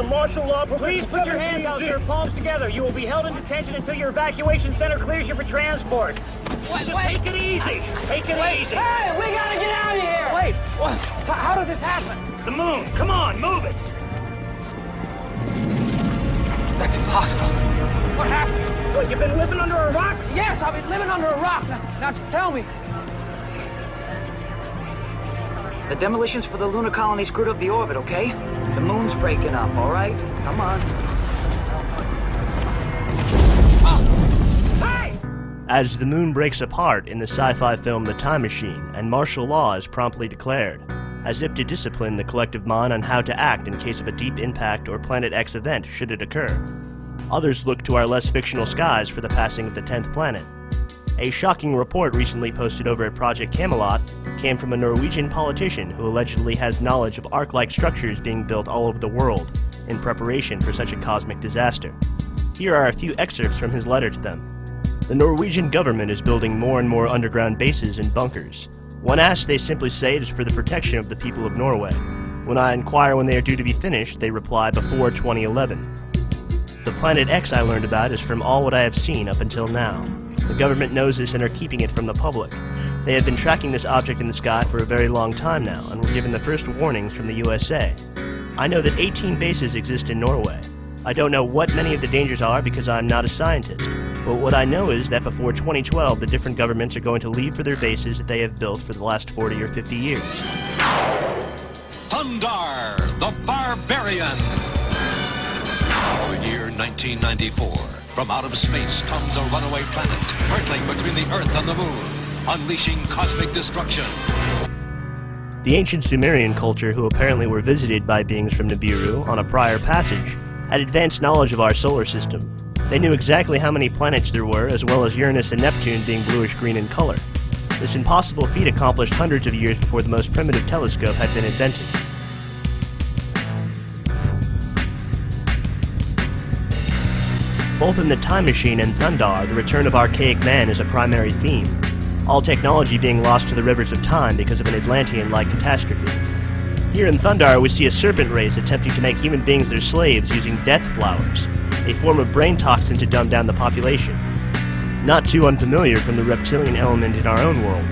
under martial law. Please put your hands out, sir. Palms together. You will be held in detention until your evacuation center clears you for transport. Wait, Just wait. take it easy. Take it Wait. easy. Hey, we gotta get out of here! Wait, what? How, how did this happen? The moon. Come on, move it. That's impossible. What happened? What, you've been living under a rock? Yes, I've been living under a rock. Now, now tell me. The demolitions for the lunar colony screwed up the orbit, okay? The moon's breaking up, all right? Come on. Ah! As the moon breaks apart in the sci fi film The Time Machine, and martial law is promptly declared, as if to discipline the collective mind on how to act in case of a deep impact or Planet X event should it occur. Others look to our less fictional skies for the passing of the 10th planet. A shocking report recently posted over at Project Camelot came from a Norwegian politician who allegedly has knowledge of ark like structures being built all over the world in preparation for such a cosmic disaster. Here are a few excerpts from his letter to them. The Norwegian government is building more and more underground bases and bunkers. When asked, they simply say it is for the protection of the people of Norway. When I inquire when they are due to be finished, they reply before 2011. The Planet X I learned about is from all what I have seen up until now. The government knows this and are keeping it from the public. They have been tracking this object in the sky for a very long time now and were given the first warnings from the USA. I know that 18 bases exist in Norway. I don't know what many of the dangers are because I'm not a scientist, but what I know is that before 2012, the different governments are going to leave for their bases that they have built for the last 40 or 50 years. Thundarr, the Barbarian. Year 1994. From out of space comes a runaway planet, hurtling between the Earth and the Moon, unleashing cosmic destruction. The ancient Sumerian culture, who apparently were visited by beings from Nibiru on a prior passage, had advanced knowledge of our solar system. They knew exactly how many planets there were, as well as Uranus and Neptune being bluish green in color. This impossible feat accomplished hundreds of years before the most primitive telescope had been invented. Both in The Time Machine and Thundarr, the return of archaic man is a primary theme, all technology being lost to the rivers of time because of an Atlantean like catastrophe. Here in Thundarr, we see a serpent race attempting to make human beings their slaves using death flowers, a form of brain toxin to dumb down the population. Not too unfamiliar from the reptilian element in our own world.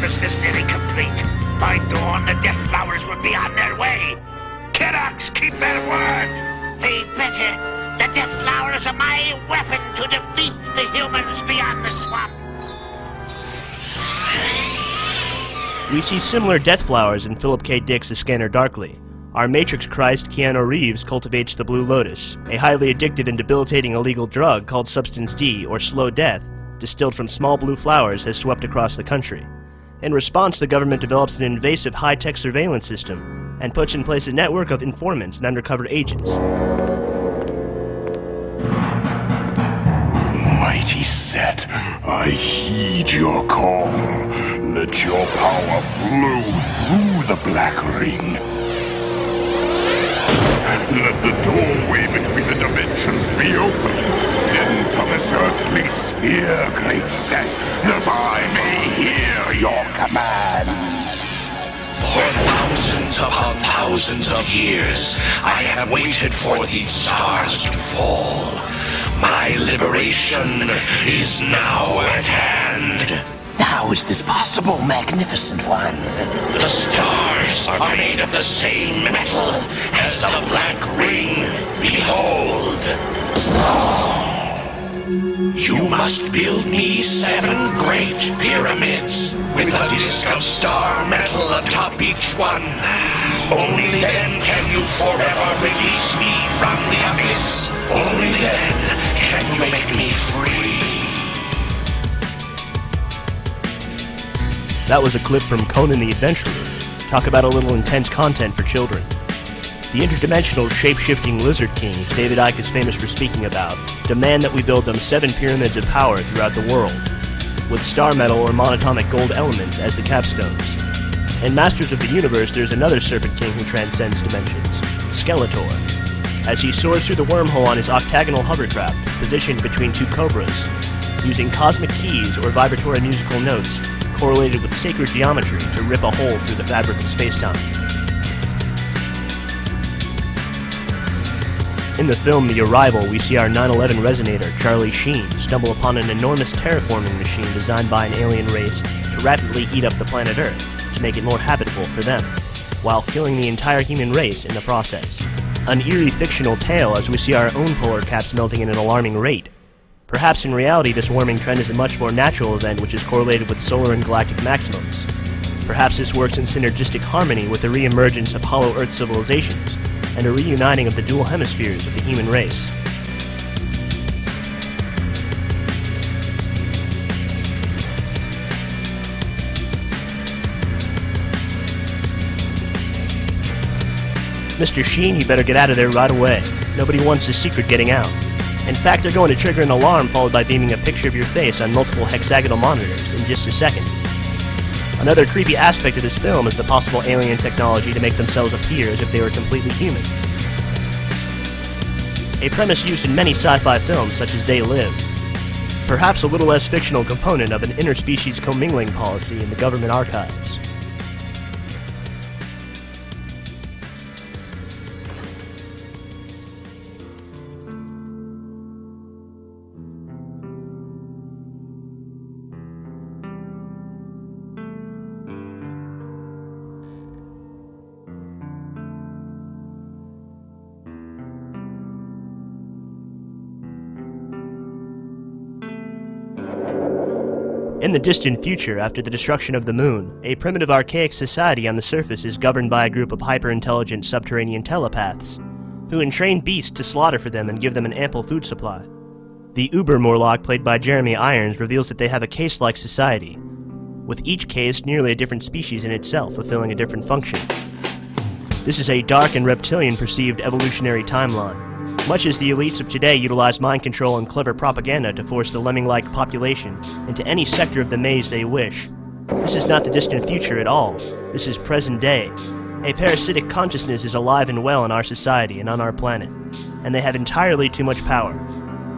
Harvest is nearly complete. By dawn, the death flowers will be on their way. Kiddox, keep their word. They better. The death flowers are my weapon to defeat the humans beyond the swamp. We see similar death flowers in Philip K. Dick's The Scanner Darkly. Our Matrix Christ, Keanu Reeves, cultivates the Blue Lotus, a highly addictive and debilitating illegal drug called Substance D, or Slow Death, distilled from small blue flowers, has swept across the country. In response, the government develops an invasive high tech surveillance system and puts in place a network of informants and undercover agents. Mighty Set, I heed your call. Let your power flow through the black ring. Let the doorway between the dimensions be open. Enter this earthly sphere, great Set, that I may hear your commands. For thousands upon thousands of years, I have waited for these stars to fall. My liberation is now at hand. How is this possible, Magnificent One? The stars are made of the same metal as the Black Ring. Behold. You must build me seven great pyramids with a disc of star metal atop each one. Only then can you forever release me from the abyss. Only then can you make me free. That was a clip from Conan the Adventurer. Talk about a little intense content for children. The interdimensional shape-shifting lizard kings David Icke is famous for speaking about demand that we build them seven pyramids of power throughout the world. with star metal or monatomic gold elements as the capstones. In Masters of the Universe, there's another Serpent King who transcends dimensions, Skeletor. As he soars through the wormhole on his octagonal hovercraft, positioned between two cobras, using cosmic keys or vibratory musical notes correlated with sacred geometry to rip a hole through the fabric of spacetime. In the film The Arrival, we see our 9-11 resonator, Charlie Sheen, stumble upon an enormous terraforming machine designed by an alien race to rapidly heat up the planet Earth to make it more habitable for them, while killing the entire human race in the process. An eerie fictional tale as we see our own polar caps melting at an alarming rate. Perhaps in reality this warming trend is a much more natural event which is correlated with solar and galactic maximums. Perhaps this works in synergistic harmony with the re-emergence of hollow Earth civilizations, and a reuniting of the dual hemispheres of the human race. Mr. Sheen, you better get out of there right away. Nobody wants his secret getting out. In fact, they're going to trigger an alarm followed by beaming a picture of your face on multiple hexagonal monitors in just a second. Another creepy aspect of this film is the possible alien technology to make themselves appear as if they were completely human. A premise used in many sci-fi films such as They Live. Perhaps a little less fictional component of an interspecies commingling policy in the government archives. In the distant future, after the destruction of the moon, a primitive archaic society on the surface is governed by a group of hyper-intelligent subterranean telepaths, who entrain beasts to slaughter for them and give them an ample food supply. The Uber Morlock, played by Jeremy Irons, reveals that they have a case-like society, with each case nearly a different species in itself, fulfilling a different function. This is a dark and reptilian perceived evolutionary timeline, much as the elites of today utilize mind control and clever propaganda to force the lemming-like population into any sector of the maze they wish. This is not the distant future at all. This is present day. A parasitic consciousness is alive and well in our society and on our planet, and they have entirely too much power.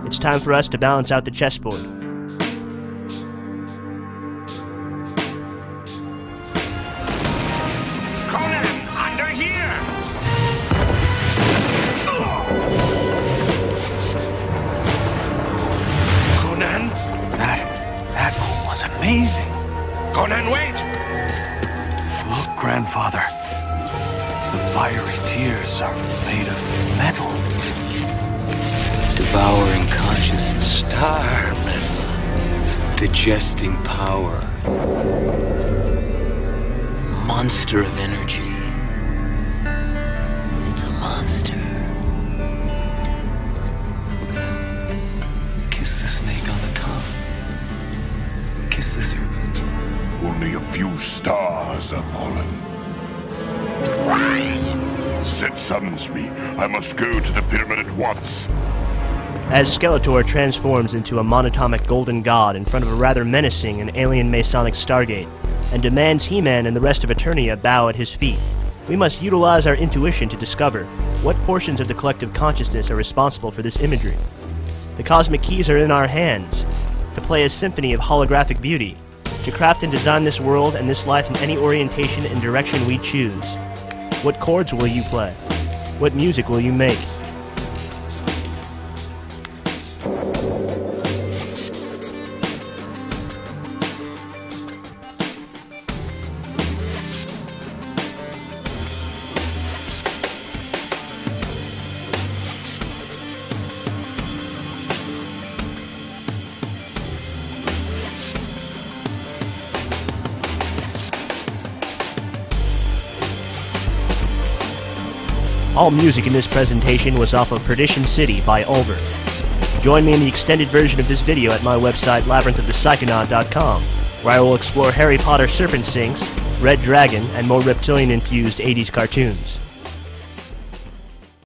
It's time for us to balance out the chessboard. Conan, wait! Look, grandfather. The fiery tears are made of metal. Devouring consciousness. Star metal. Digesting power. Monster of energy. It's a monster. Kiss the snake on the tongue. Kiss the serpent. Only a few stars have fallen. Set summons me. I must go to the pyramid at once. As Skeletor transforms into a monatomic golden god in front of a rather menacing and alien Masonic Stargate, and demands He-Man and the rest of Eternia bow at his feet, we must utilize our intuition to discover what portions of the collective consciousness are responsible for this imagery. The cosmic keys are in our hands, to play a symphony of holographic beauty, to craft and design this world and this life in any orientation and direction we choose. What chords will you play? What music will you make? All music in this presentation was off of Perdition City by Ulver. Join me in the extended version of this video at my website labyrinthofthepsychonaut.com, where I will explore Harry Potter Serpent Sinks, Red Dragon, and more reptilian-infused 80s cartoons.